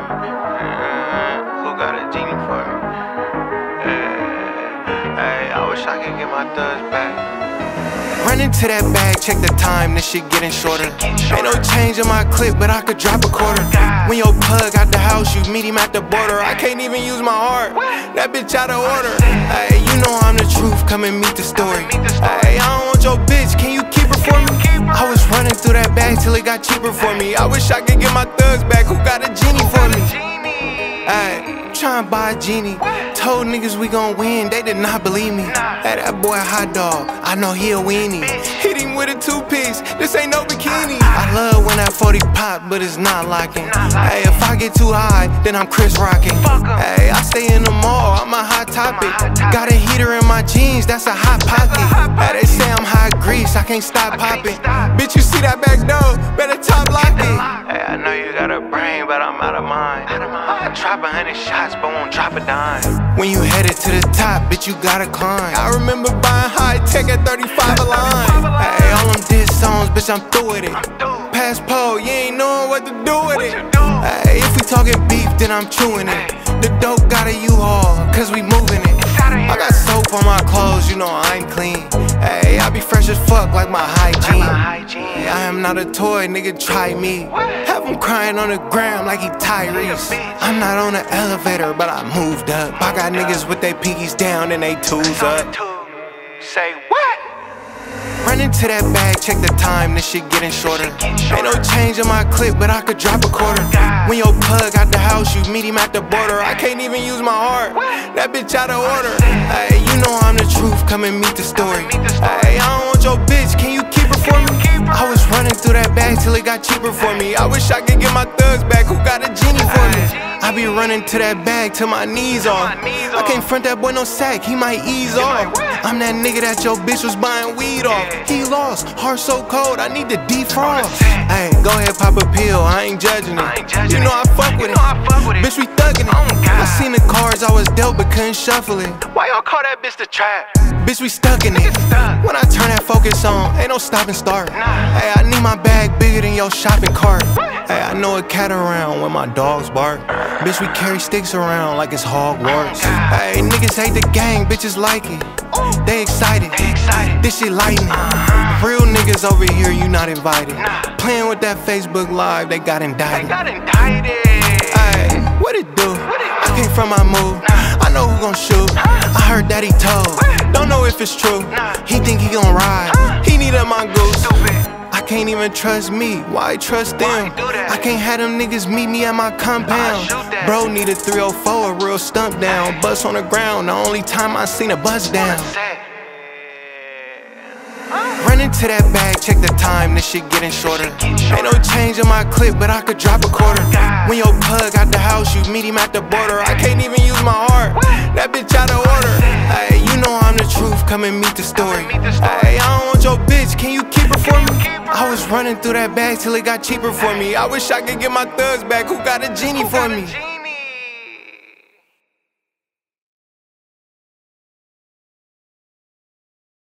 Uh, who got a genie for me? Uh, hey, I wish I could get my thugs back. Run into that bag, check the time, this shit getting shorter. Ain't no change in my clip, but I could drop a quarter. When your plug out the house, you meet him at the border. I can't even use my heart, that bitch out of order. Hey, you know I'm the truth, come and meet the story. Hey, I don't want your bitch, can you keep her for me? I was running through that bag till it got cheaper for me. I wish I could get my thugs back, who got a genie me? Hey, buy a genie. Told niggas we gon' win, they did not believe me. Hey, that boy a hot dog, I know he a weenie. Hit him with a two piece, this ain't no bikini. I love when that 40 pop, but it's not locking. Hey, if I get too high, then I'm Chris rocking. Hey, I stay in the mall, I'm a hot topic. Got a heater in my jeans, that's a hot pocket. Hot I can't stop popping. Bitch, you see that back door, better top lock it. Hey, I know you got a brain, but I'm out of mind. I drop a hundred shots, but won't drop a dime. When you headed to the top, bitch, you gotta climb. I remember buying high tech at 35 a line. Hey, all them diss songs, bitch, I'm through with it. Pass Paul, you ain't knowing what to do with it. Hey, if we talking beef, then I'm chewing it. The dope got a U-Haul, cause we moving it. As fuck like my hygiene. I am not a toy, nigga, try me. Have him crying on the ground like he Tyrese. I'm not on the elevator, but I moved up. I got niggas with their pinkies down and they tools up. Say what? Run into that bag, check the time, this shit getting shorter. Ain't no change in my clip, but I could drop a quarter. When your plug out the house, you meet him at the border. I can't even use my heart, that bitch out of order. Hey, you know I'm the truth, come and meet the story. Hey, I don't want your bitch, can you keep her for me? I was running through that bag till it got cheaper for me. I wish I could get my thugs back, who got a genie for me? I be running to that bag till my knees off. I can't front that boy no sack, he might ease off. I'm that nigga that your bitch was buying weed off. He lost, heart so cold, I need to defrost. Hey, go ahead, pop a pill, I ain't judging it. You know I fuck with it. Bitch, we thuggin' it. Oh, I seen the cards I was dealt but couldn't shuffle it. Why y'all call that bitch the trap? Bitch, we stuck in it. When I turn that focus on, ain't no stop and start. Hey, I need my bag bigger than your shopping cart. Hey, I know a cat around when my dogs bark. Bitch, we carry sticks around like it's Hogwarts. Hey, niggas hate the gang, bitches like it. They excited. This shit lightning. Real niggas over here, you not invited. Playing with that Facebook Live, they got indicted. Got indicted. Hey, what it do? I came from my move. I know who gon' shoot. I heard that he told. Don't know if it's true. He think he gon' ride. He need a mongoose. I can't even trust me. Why trust them? I can't have them niggas meet me at my compound. Bro need a 304, a real stump down. Bust on the ground. The only time I seen a bust down. Run into that bag, check the time, shit getting shorter. Ain't no change in my clip, but I could drop a quarter. When your plug out the house, you meet him at the border. I can't even use my heart, that bitch out of order. Hey, you know I'm the truth, come and meet the story. Hey, I don't want your bitch, can you keep her for me? I was running through that bag till it got cheaper for me. I wish I could get my thugs back, who got a genie for me?